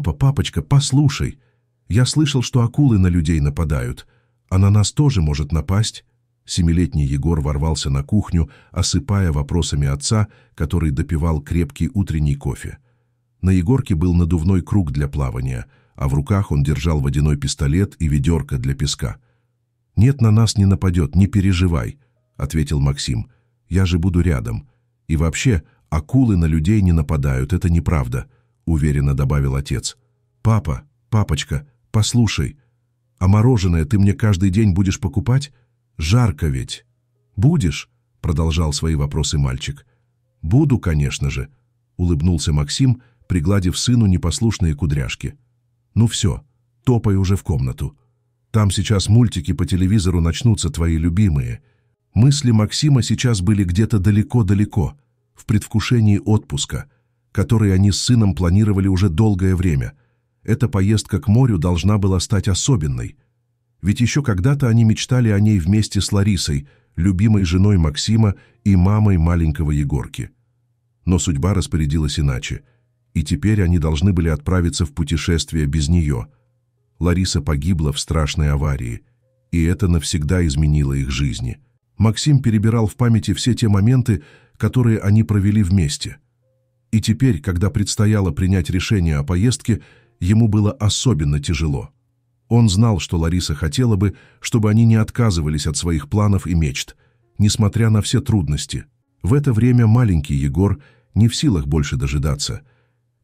«Папа, папочка, послушай! Я слышал, что акулы на людей нападают, а на нас тоже может напасть». Семилетний Егор ворвался на кухню, осыпая вопросами отца, который допивал крепкий утренний кофе. На Егорке был надувной круг для плавания, а в руках он держал водяной пистолет и ведерко для песка. «Нет, на нас не нападет, не переживай», — ответил Максим. «Я же буду рядом. И вообще, акулы на людей не нападают, это неправда», — уверенно добавил отец. «Папа, папочка, послушай, а мороженое ты мне каждый день будешь покупать? Жарко ведь». «Будешь?» — продолжал свои вопросы мальчик. «Буду, конечно же», — улыбнулся Максим, пригладив сыну непослушные кудряшки. «Ну все, топай уже в комнату. Там сейчас мультики по телевизору начнутся твои любимые». Мысли Максима сейчас были где-то далеко-далеко, в предвкушении отпуска, который они с сыном планировали уже долгое время. Эта поездка к морю должна была стать особенной. Ведь еще когда-то они мечтали о ней вместе с Ларисой, любимой женой Максима и мамой маленького Егорки. Но судьба распорядилась иначе – и теперь они должны были отправиться в путешествие без нее. Лариса погибла в страшной аварии, и это навсегда изменило их жизни. Максим перебирал в памяти все те моменты, которые они провели вместе. И теперь, когда предстояло принять решение о поездке, ему было особенно тяжело. Он знал, что Лариса хотела бы, чтобы они не отказывались от своих планов и мечт, несмотря на все трудности. В это время маленький Егор не в силах больше дожидаться –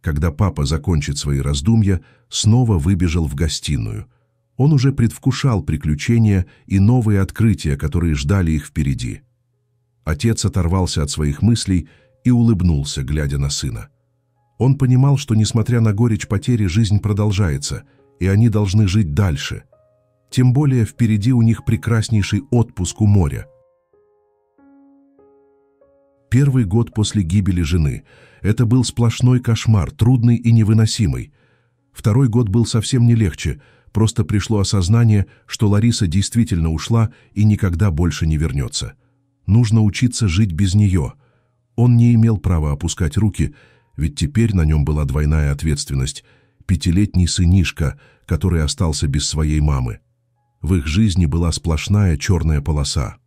когда папа закончит свои раздумья, снова выбежал в гостиную. Он уже предвкушал приключения и новые открытия, которые ждали их впереди. Отец оторвался от своих мыслей и улыбнулся, глядя на сына. Он понимал, что, несмотря на горечь потери, жизнь продолжается, и они должны жить дальше. Тем более впереди у них прекраснейший отпуск у моря – Первый год после гибели жены. Это был сплошной кошмар, трудный и невыносимый. Второй год был совсем не легче, просто пришло осознание, что Лариса действительно ушла и никогда больше не вернется. Нужно учиться жить без нее. Он не имел права опускать руки, ведь теперь на нем была двойная ответственность. Пятилетний сынишка, который остался без своей мамы. В их жизни была сплошная черная полоса.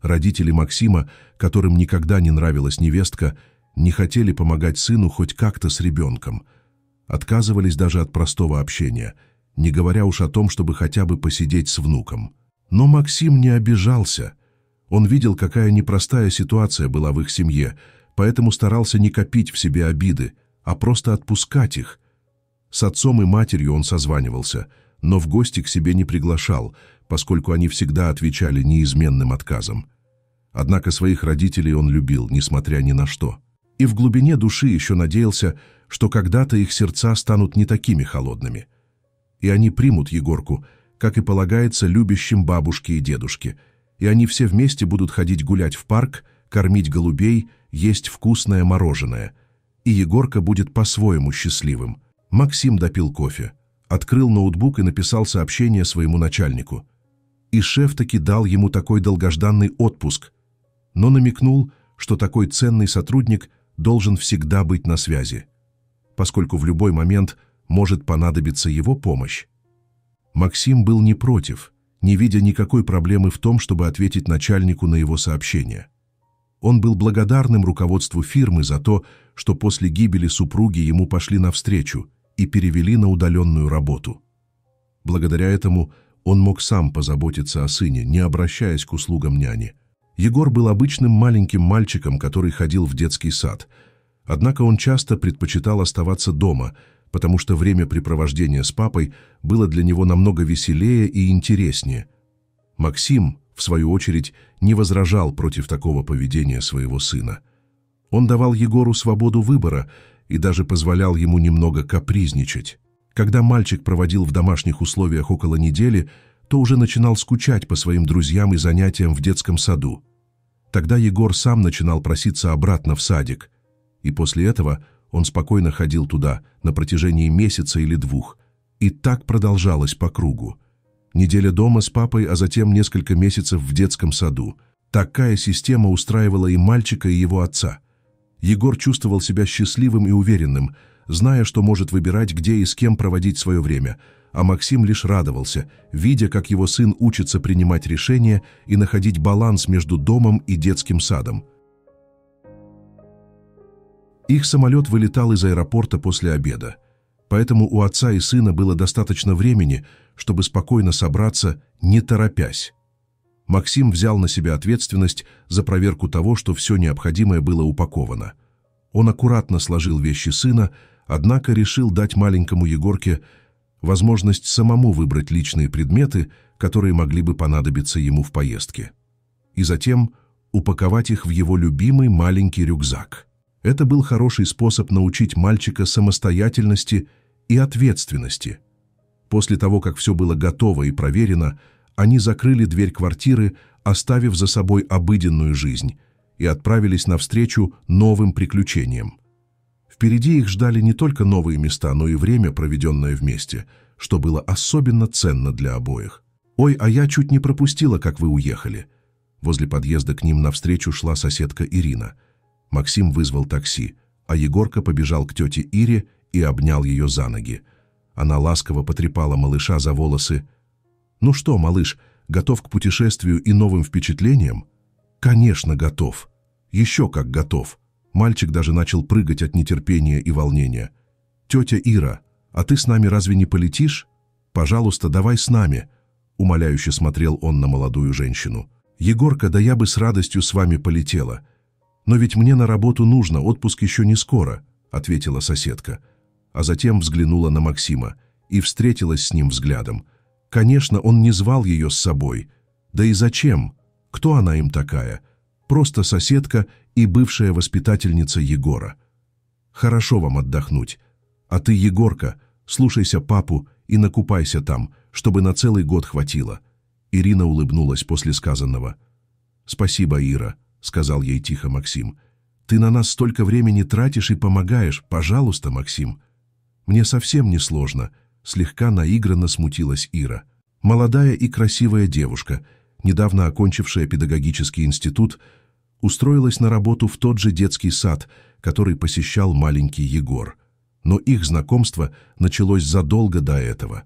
Родители Максима, которым никогда не нравилась невестка, не хотели помогать сыну хоть как-то с ребенком. Отказывались даже от простого общения, не говоря уж о том, чтобы хотя бы посидеть с внуком. Но Максим не обижался. Он видел, какая непростая ситуация была в их семье, поэтому старался не копить в себе обиды, а просто отпускать их. С отцом и матерью он созванивался, но в гости к себе не приглашал, поскольку они всегда отвечали неизменным отказом. Однако своих родителей он любил, несмотря ни на что. И в глубине души еще надеялся, что когда-то их сердца станут не такими холодными. И они примут Егорку, как и полагается любящим бабушке и дедушке, и они все вместе будут ходить гулять в парк, кормить голубей, есть вкусное мороженое. И Егорка будет по-своему счастливым. Максим допил кофе, открыл ноутбук и написал сообщение своему начальнику. И шеф таки дал ему такой долгожданный отпуск – но намекнул, что такой ценный сотрудник должен всегда быть на связи, поскольку в любой момент может понадобиться его помощь. Максим был не против, не видя никакой проблемы в том, чтобы ответить начальнику на его сообщение. Он был благодарным руководству фирмы за то, что после гибели супруги ему пошли навстречу и перевели на удаленную работу. Благодаря этому он мог сам позаботиться о сыне, не обращаясь к услугам няни. Егор был обычным маленьким мальчиком, который ходил в детский сад. Однако он часто предпочитал оставаться дома, потому что времяпрепровождение с папой было для него намного веселее и интереснее. Максим, в свою очередь, не возражал против такого поведения своего сына. Он давал Егору свободу выбора и даже позволял ему немного капризничать. Когда мальчик проводил в домашних условиях около недели, то уже начинал скучать по своим друзьям и занятиям в детском саду. Тогда Егор сам начинал проситься обратно в садик, и после этого он спокойно ходил туда на протяжении месяца или двух, и так продолжалось по кругу. Неделя дома с папой, а затем несколько месяцев в детском саду. Такая система устраивала и мальчика, и его отца. Егор чувствовал себя счастливым и уверенным, зная, что может выбирать, где и с кем проводить свое время, а Максим лишь радовался, видя, как его сын учится принимать решения и находить баланс между домом и детским садом. Их самолет вылетал из аэропорта после обеда, поэтому у отца и сына было достаточно времени, чтобы спокойно собраться, не торопясь. Максим взял на себя ответственность за проверку того, что все необходимое было упаковано. Он аккуратно сложил вещи сына, однако решил дать маленькому Егорке возможность самому выбрать личные предметы, которые могли бы понадобиться ему в поездке. И затем упаковать их в его любимый маленький рюкзак. Это был хороший способ научить мальчика самостоятельности и ответственности. После того, как все было готово и проверено, они закрыли дверь квартиры, оставив за собой обыденную жизнь, и отправились навстречу новым приключениям. Впереди их ждали не только новые места, но и время, проведенное вместе, что было особенно ценно для обоих. «Ой, а я чуть не пропустила, как вы уехали». Возле подъезда к ним навстречу шла соседка Ирина. Максим вызвал такси, а Егорка побежал к тете Ире и обнял ее за ноги. Она ласково потрепала малыша за волосы. «Ну что, малыш, готов к путешествию и новым впечатлениям?» «Конечно, готов. Еще как готов». Мальчик даже начал прыгать от нетерпения и волнения. «Тетя Ира, а ты с нами разве не полетишь? Пожалуйста, давай с нами», — умоляюще смотрел он на молодую женщину. «Егорка, да я бы с радостью с вами полетела. Но ведь мне на работу нужно, отпуск еще не скоро», — ответила соседка. А затем взглянула на Максима и встретилась с ним взглядом. Конечно, он не звал ее с собой. Да и зачем? Кто она им такая? Просто соседка и бывшая воспитательница Егора. Хорошо вам отдохнуть. А ты, Егорка, слушайся папу и накупайся там, чтобы на целый год хватило. Ирина улыбнулась после сказанного. «Спасибо, Ира», — сказал ей тихо Максим. «Ты на нас столько времени тратишь и помогаешь. Пожалуйста, Максим». «Мне совсем не сложно», — слегка наигранно смутилась Ира. Молодая и красивая девушка, недавно окончившая педагогический институт, устроилась на работу в тот же детский сад, который посещал маленький Егор. Но их знакомство началось задолго до этого.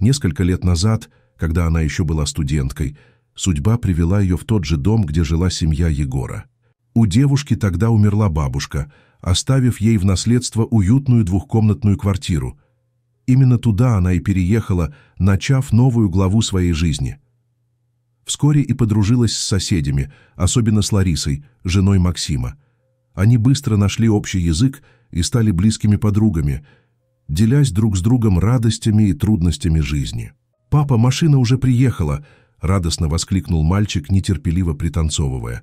Несколько лет назад, когда она еще была студенткой, судьба привела ее в тот же дом, где жила семья Егора. У девушки тогда умерла бабушка, оставив ей в наследство уютную двухкомнатную квартиру. Именно туда она и переехала, начав новую главу своей жизни. Вскоре и подружилась с соседями, особенно с Ларисой, женой Максима. Они быстро нашли общий язык и стали близкими подругами, делясь друг с другом радостями и трудностями жизни. «Папа, машина уже приехала!» — радостно воскликнул мальчик, нетерпеливо пританцовывая.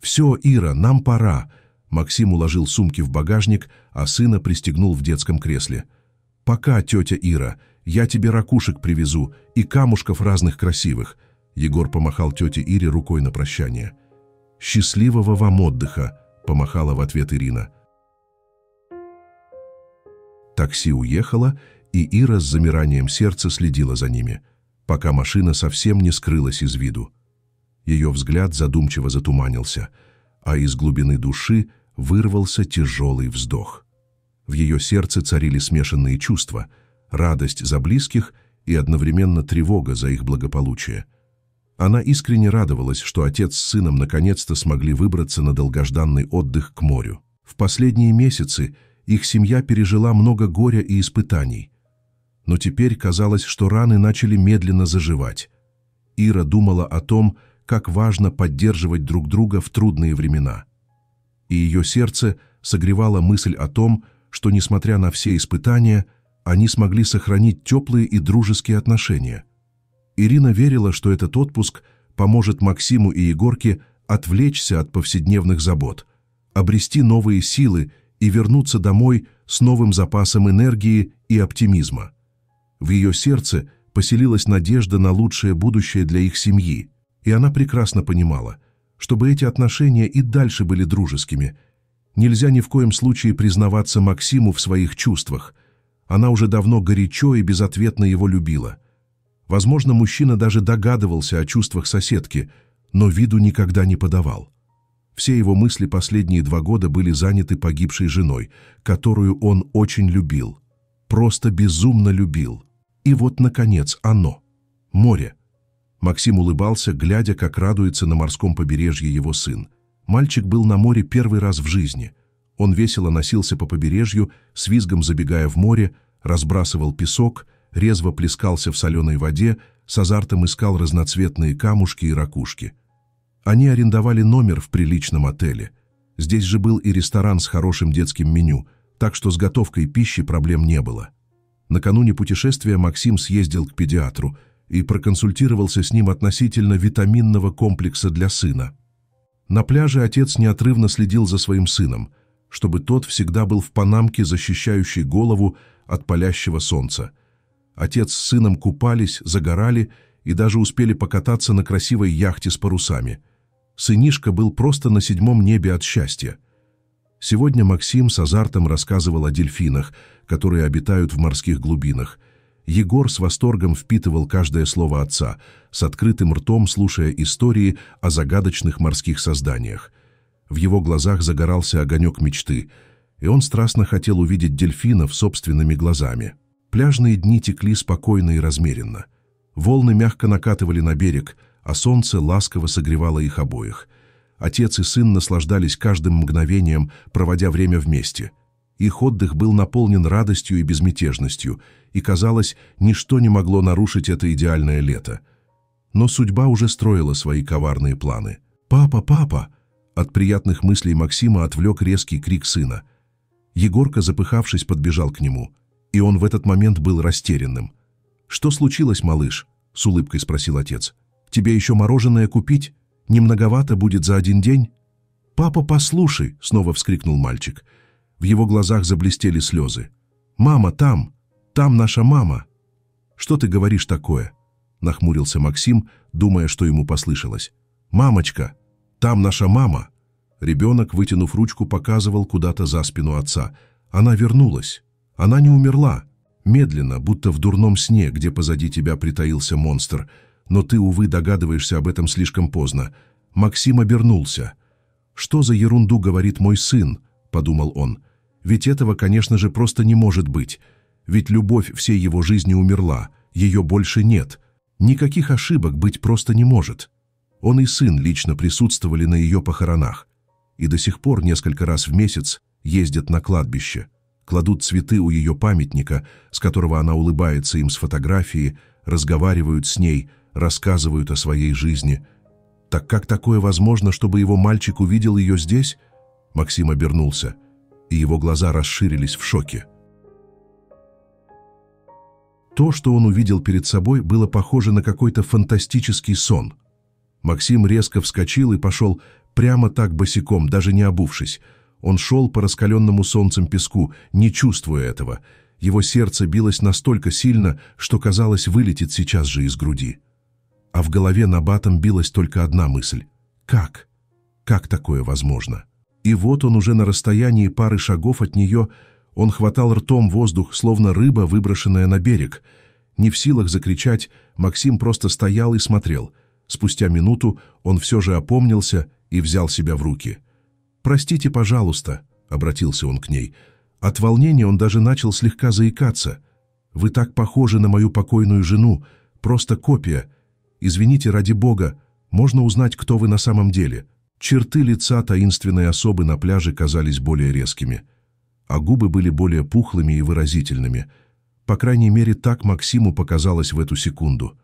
«Все, Ира, нам пора!» Максим уложил сумки в багажник, а сына пристегнул в детском кресле. «Пока, тетя Ира, я тебе ракушек привезу и камушков разных красивых. Егор помахал тете Ире рукой на прощание. «Счастливого вам отдыха!» — помахала в ответ Ирина. Такси уехало, и Ира с замиранием сердца следила за ними, пока машина совсем не скрылась из виду. Ее взгляд задумчиво затуманился, а из глубины души вырвался тяжелый вздох. В ее сердце царили смешанные чувства — радость за близких и одновременно тревога за их благополучие — она искренне радовалась, что отец с сыном наконец-то смогли выбраться на долгожданный отдых к морю. В последние месяцы их семья пережила много горя и испытаний. Но теперь казалось, что раны начали медленно заживать. Ира думала о том, как важно поддерживать друг друга в трудные времена. И ее сердце согревала мысль о том, что, несмотря на все испытания, они смогли сохранить теплые и дружеские отношения – Ирина верила, что этот отпуск поможет Максиму и Егорке отвлечься от повседневных забот, обрести новые силы и вернуться домой с новым запасом энергии и оптимизма. В ее сердце поселилась надежда на лучшее будущее для их семьи, и она прекрасно понимала, чтобы эти отношения и дальше были дружескими. Нельзя ни в коем случае признаваться Максиму в своих чувствах. Она уже давно горячо и безответно его любила – Возможно, мужчина даже догадывался о чувствах соседки, но виду никогда не подавал. Все его мысли последние два года были заняты погибшей женой, которую он очень любил. Просто безумно любил. И вот, наконец, оно. Море. Максим улыбался, глядя, как радуется на морском побережье его сын. Мальчик был на море первый раз в жизни. Он весело носился по побережью, с визгом забегая в море, разбрасывал песок, резво плескался в соленой воде, с азартом искал разноцветные камушки и ракушки. Они арендовали номер в приличном отеле. Здесь же был и ресторан с хорошим детским меню, так что с готовкой пищи проблем не было. Накануне путешествия Максим съездил к педиатру и проконсультировался с ним относительно витаминного комплекса для сына. На пляже отец неотрывно следил за своим сыном, чтобы тот всегда был в панамке, защищающей голову от палящего солнца. Отец с сыном купались, загорали и даже успели покататься на красивой яхте с парусами. Сынишка был просто на седьмом небе от счастья. Сегодня Максим с азартом рассказывал о дельфинах, которые обитают в морских глубинах. Егор с восторгом впитывал каждое слово отца, с открытым ртом слушая истории о загадочных морских созданиях. В его глазах загорался огонек мечты, и он страстно хотел увидеть дельфинов собственными глазами. Пляжные дни текли спокойно и размеренно. Волны мягко накатывали на берег, а солнце ласково согревало их обоих. Отец и сын наслаждались каждым мгновением, проводя время вместе. Их отдых был наполнен радостью и безмятежностью, и, казалось, ничто не могло нарушить это идеальное лето. Но судьба уже строила свои коварные планы. «Папа, папа!» От приятных мыслей Максима отвлек резкий крик сына. Егорка, запыхавшись, подбежал к нему, и он в этот момент был растерянным. «Что случилось, малыш?» — с улыбкой спросил отец. «Тебе еще мороженое купить? Не многовато будет за один день?» «Папа, послушай!» — снова вскрикнул мальчик. В его глазах заблестели слезы. «Мама там! Там наша мама!» «Что ты говоришь такое?» — нахмурился Максим, думая, что ему послышалось. «Мамочка! Там наша мама!» Ребенок, вытянув ручку, показывал куда-то за спину отца. Она вернулась. Она не умерла. Медленно, будто в дурном сне, где позади тебя притаился монстр. Но ты, увы, догадываешься об этом слишком поздно. Максим обернулся. «Что за ерунду говорит мой сын?» — подумал он. «Ведь этого, конечно же, просто не может быть. Ведь любовь всей его жизни умерла. Ее больше нет. Никаких ошибок быть просто не может». Он и сын лично присутствовали на ее похоронах. И до сих пор несколько раз в месяц ездят на кладбище кладут цветы у ее памятника, с которого она улыбается им с фотографии, разговаривают с ней, рассказывают о своей жизни. Так как такое возможно, чтобы его мальчик увидел ее здесь? Максим обернулся, и его глаза расширились в шоке. То, что он увидел перед собой, было похоже на какой-то фантастический сон. Максим резко вскочил и пошел прямо так босиком, даже не обувшись, он шел по раскаленному солнцем песку, не чувствуя этого. Его сердце билось настолько сильно, что, казалось, вылетит сейчас же из груди. А в голове Набатом билась только одна мысль. Как? Как такое возможно? И вот он уже на расстоянии пары шагов от нее, он хватал ртом воздух, словно рыба, выброшенная на берег. Не в силах закричать, Максим просто стоял и смотрел. Спустя минуту он все же опомнился и взял себя в руки. «Простите, пожалуйста», — обратился он к ней. От волнения он даже начал слегка заикаться. «Вы так похожи на мою покойную жену, просто копия. Извините, ради бога, можно узнать, кто вы на самом деле». Черты лица таинственной особы на пляже казались более резкими, а губы были более пухлыми и выразительными. По крайней мере, так Максиму показалось в эту секунду.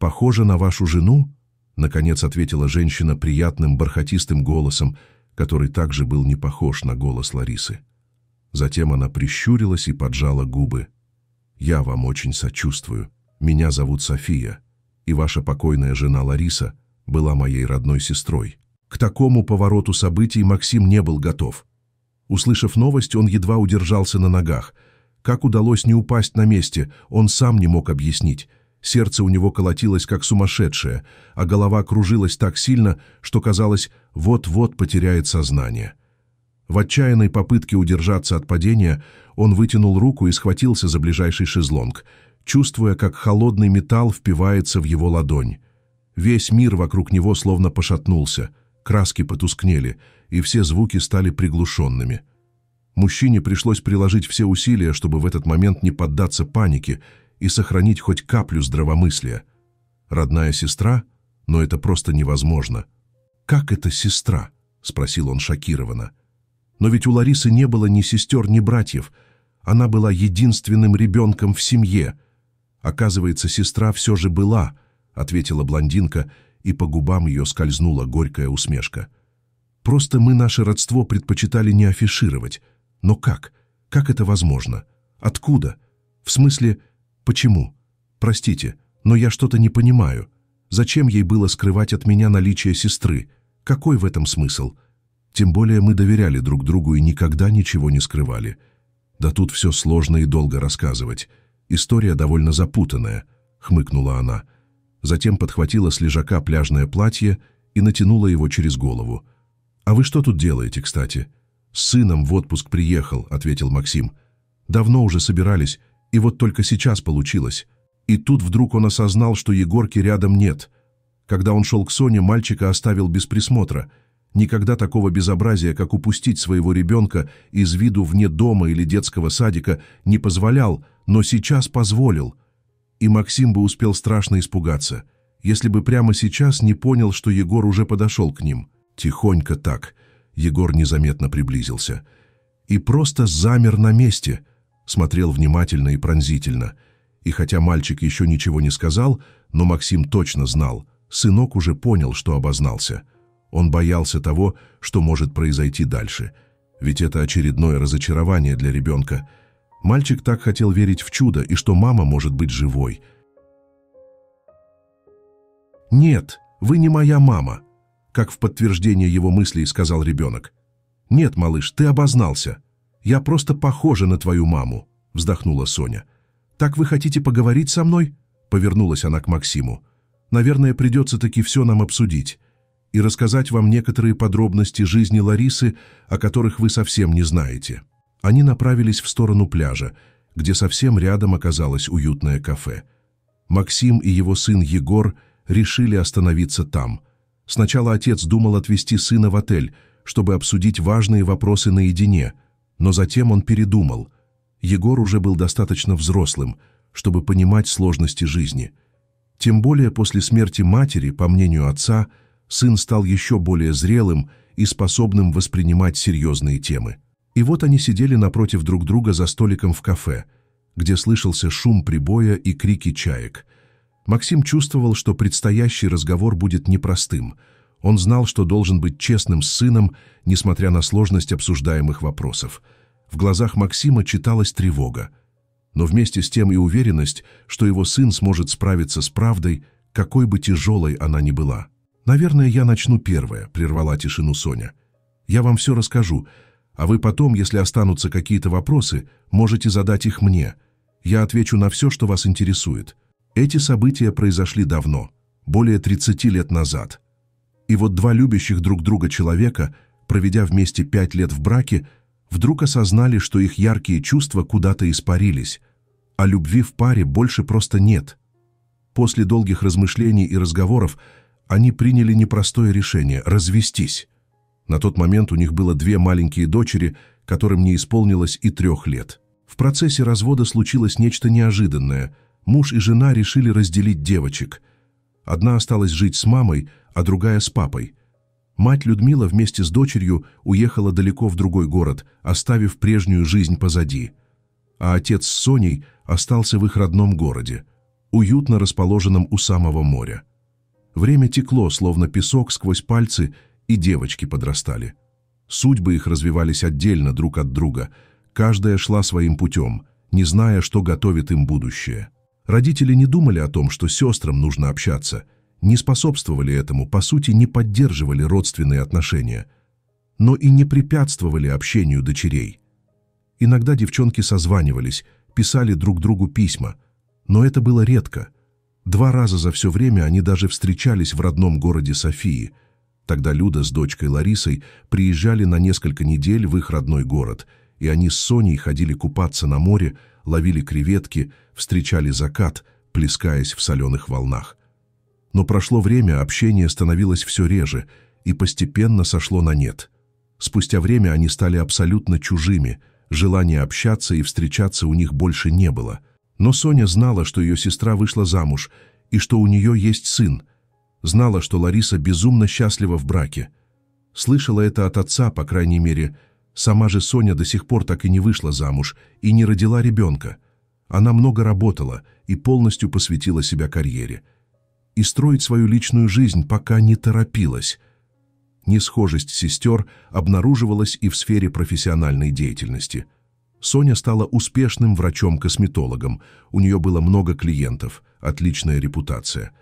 «Похоже на вашу жену?» — наконец ответила женщина приятным бархатистым голосом, который также был не похож на голос Ларисы. Затем она прищурилась и поджала губы. «Я вам очень сочувствую. Меня зовут София, и ваша покойная жена Лариса была моей родной сестрой». К такому повороту событий Максим не был готов. Услышав новость, он едва удержался на ногах. Как удалось не упасть на месте, он сам не мог объяснить. Сердце у него колотилось как сумасшедшее, а голова кружилась так сильно, что казалось, вот-вот потеряет сознание. В отчаянной попытке удержаться от падения он вытянул руку и схватился за ближайший шезлонг, чувствуя, как холодный металл впивается в его ладонь. Весь мир вокруг него словно пошатнулся. Краски потускнели, и все звуки стали приглушенными. Мужчине пришлось приложить все усилия, чтобы в этот момент не поддаться панике и сохранить хоть каплю здравомыслия. Родная сестра? Но это просто невозможно. «Как это сестра?» — спросил он шокированно. «Но ведь у Ларисы не было ни сестер, ни братьев. Она была единственным ребенком в семье. Оказывается, сестра все же была», — ответила блондинка, и по губам ее скользнула горькая усмешка. «Просто мы наше родство предпочитали не афишировать. Но как? Как это возможно? Откуда? В смысле, почему? Простите, но я что-то не понимаю. Зачем ей было скрывать от меня наличие сестры? Какой в этом смысл? Тем более мы доверяли друг другу и никогда ничего не скрывали. Да тут все сложно и долго рассказывать. История довольно запутанная, хмыкнула она. Затем подхватила с лежака пляжное платье и натянула его через голову. «А вы что тут делаете, кстати?» «С сыном в отпуск приехал», — ответил Максим. «Давно уже собирались, и вот только сейчас получилось. И тут вдруг он осознал, что Егорки рядом нет. Когда он шел к Соне, мальчика оставил без присмотра. Никогда такого безобразия, как упустить своего ребенка из виду вне дома или детского садика, не позволял, но сейчас позволил. И Максим бы успел страшно испугаться, если бы прямо сейчас не понял, что Егор уже подошел к ним. Тихонько так — Егор незаметно приблизился. И просто замер на месте, смотрел внимательно и пронзительно. И хотя мальчик еще ничего не сказал, но Максим точно знал, сынок уже понял, что обознался. Он боялся того, что может произойти дальше. Ведь это очередное разочарование для ребенка. Мальчик так хотел верить в чудо и что мама может быть живой. «Нет, вы не моя мама», как в подтверждение его мыслей сказал ребенок. «Нет, малыш, ты обознался. Я просто похожа на твою маму», — вздохнула Соня. «Так вы хотите поговорить со мной?» — повернулась она к Максиму. «Наверное, придется таки все нам обсудить и рассказать вам некоторые подробности жизни Ларисы, о которых вы совсем не знаете». Они направились в сторону пляжа, где совсем рядом оказалось уютное кафе. Максим и его сын Егор решили остановиться там — Сначала отец думал отвезти сына в отель, чтобы обсудить важные вопросы наедине, но затем он передумал. Егор уже был достаточно взрослым, чтобы понимать сложности жизни. Тем более после смерти матери, по мнению отца, сын стал еще более зрелым и способным воспринимать серьезные темы. И вот они сидели напротив друг друга за столиком в кафе, где слышался шум прибоя и крики чаек – Максим чувствовал, что предстоящий разговор будет непростым. Он знал, что должен быть честным с сыном, несмотря на сложность обсуждаемых вопросов. В глазах Максима читалась тревога. Но вместе с тем и уверенность, что его сын сможет справиться с правдой, какой бы тяжелой она ни была. «Наверное, я начну первая», — прервала тишину Соня. «Я вам все расскажу, а вы потом, если останутся какие-то вопросы, можете задать их мне. Я отвечу на все, что вас интересует». Эти события произошли давно, более 30 лет назад. И вот два любящих друг друга человека, проведя вместе пять лет в браке, вдруг осознали, что их яркие чувства куда-то испарились, а любви в паре больше просто нет. После долгих размышлений и разговоров они приняли непростое решение – развестись. На тот момент у них было две маленькие дочери, которым не исполнилось и трех лет. В процессе развода случилось нечто неожиданное – муж и жена решили разделить девочек. Одна осталась жить с мамой, а другая с папой. Мать Людмила вместе с дочерью уехала далеко в другой город, оставив прежнюю жизнь позади. А отец с Соней остался в их родном городе, уютно расположенном у самого моря. Время текло, словно песок сквозь пальцы, и девочки подрастали. Судьбы их развивались отдельно друг от друга, каждая шла своим путем, не зная, что готовит им будущее. Родители не думали о том, что сестрам нужно общаться, не способствовали этому, по сути, не поддерживали родственные отношения, но и не препятствовали общению дочерей. Иногда девчонки созванивались, писали друг другу письма, но это было редко. Два раза за все время они даже встречались в родном городе Софии. Тогда Люда с дочкой Ларисой приезжали на несколько недель в их родной город, и они с Соней ходили купаться на море, ловили креветки, встречали закат, плескаясь в соленых волнах. Но прошло время, общение становилось все реже, и постепенно сошло на нет. Спустя время они стали абсолютно чужими, желания общаться и встречаться у них больше не было. Но Соня знала, что ее сестра вышла замуж и что у нее есть сын. Знала, что Лариса безумно счастлива в браке. Слышала это от отца, по крайней мере. Сама же Соня до сих пор так и не вышла замуж и не родила ребенка. Она много работала и полностью посвятила себя карьере. И строить свою личную жизнь пока не торопилась. Несхожесть сестер обнаруживалась и в сфере профессиональной деятельности. Соня стала успешным врачом-косметологом, у нее было много клиентов, отличная репутация.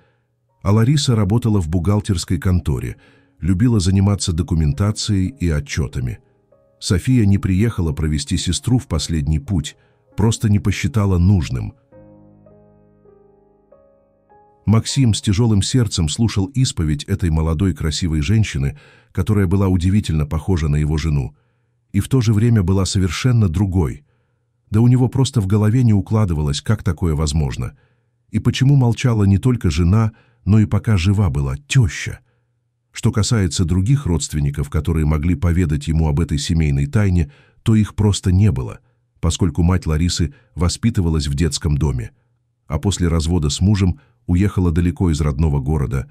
А Лариса работала в бухгалтерской конторе, любила заниматься документацией и отчетами. София не приехала провести сестру в последний путь – просто не посчитала нужным. Максим с тяжелым сердцем слушал исповедь этой молодой красивой женщины, которая была удивительно похожа на его жену, и в то же время была совершенно другой. Да у него просто в голове не укладывалось, как такое возможно. И почему молчала не только жена, но и пока жива была теща. Что касается других родственников, которые могли поведать ему об этой семейной тайне, то их просто не было – поскольку мать Ларисы воспитывалась в детском доме, а после развода с мужем уехала далеко из родного города,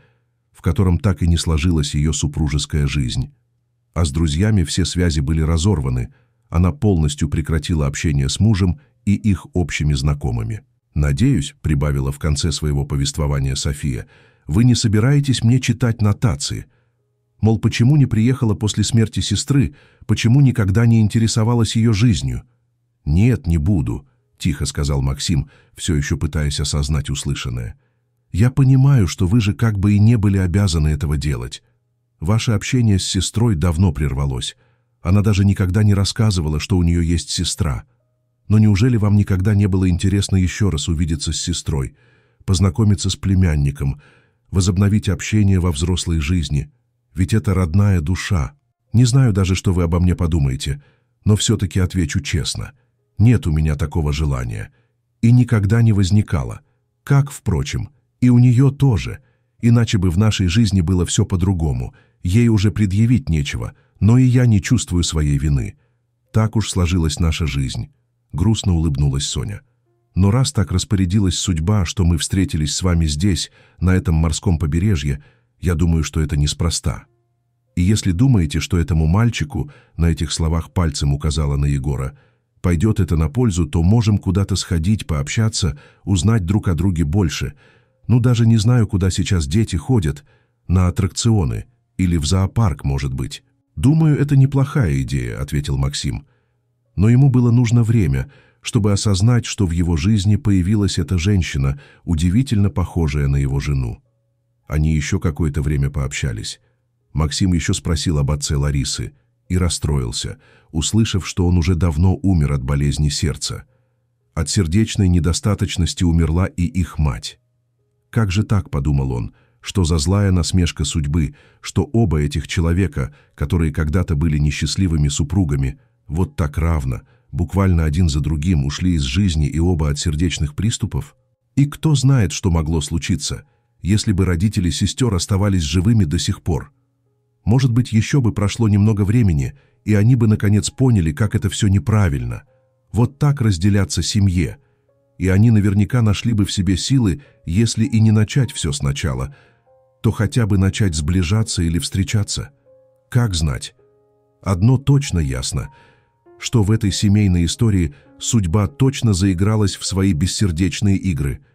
в котором так и не сложилась ее супружеская жизнь. А с друзьями все связи были разорваны, она полностью прекратила общение с мужем и их общими знакомыми. «Надеюсь», — прибавила в конце своего повествования София, «вы не собираетесь мне читать нотации?» Мол, почему не приехала после смерти сестры, почему никогда не интересовалась ее жизнью? «Нет, не буду», — тихо сказал Максим, все еще пытаясь осознать услышанное. «Я понимаю, что вы же как бы и не были обязаны этого делать. Ваше общение с сестрой давно прервалось. Она даже никогда не рассказывала, что у нее есть сестра. Но неужели вам никогда не было интересно еще раз увидеться с сестрой, познакомиться с племянником, возобновить общение во взрослой жизни? Ведь это родная душа. Не знаю даже, что вы обо мне подумаете, но все-таки отвечу честно — нет у меня такого желания. И никогда не возникало. Как, впрочем, и у нее тоже. Иначе бы в нашей жизни было все по-другому. Ей уже предъявить нечего, но и я не чувствую своей вины. Так уж сложилась наша жизнь. Грустно улыбнулась Соня. Но раз так распорядилась судьба, что мы встретились с вами здесь, на этом морском побережье, я думаю, что это неспроста. И если думаете, что этому мальчику, на этих словах пальцем указала на Егора, Пойдет это на пользу, то можем куда-то сходить, пообщаться, узнать друг о друге больше. Ну, даже не знаю, куда сейчас дети ходят. На аттракционы. Или в зоопарк, может быть. «Думаю, это неплохая идея», — ответил Максим. Но ему было нужно время, чтобы осознать, что в его жизни появилась эта женщина, удивительно похожая на его жену. Они еще какое-то время пообщались. Максим еще спросил об отце Ларисы и расстроился, услышав, что он уже давно умер от болезни сердца. От сердечной недостаточности умерла и их мать. Как же так, подумал он, что за злая насмешка судьбы, что оба этих человека, которые когда-то были несчастливыми супругами, вот так равно, буквально один за другим ушли из жизни и оба от сердечных приступов? И кто знает, что могло случиться, если бы родители сестер оставались живыми до сих пор? Может быть, еще бы прошло немного времени, и они бы наконец поняли, как это все неправильно. Вот так разделяться семье. И они наверняка нашли бы в себе силы, если и не начать все сначала, то хотя бы начать сближаться или встречаться. Как знать? Одно точно ясно, что в этой семейной истории судьба точно заигралась в свои бессердечные игры –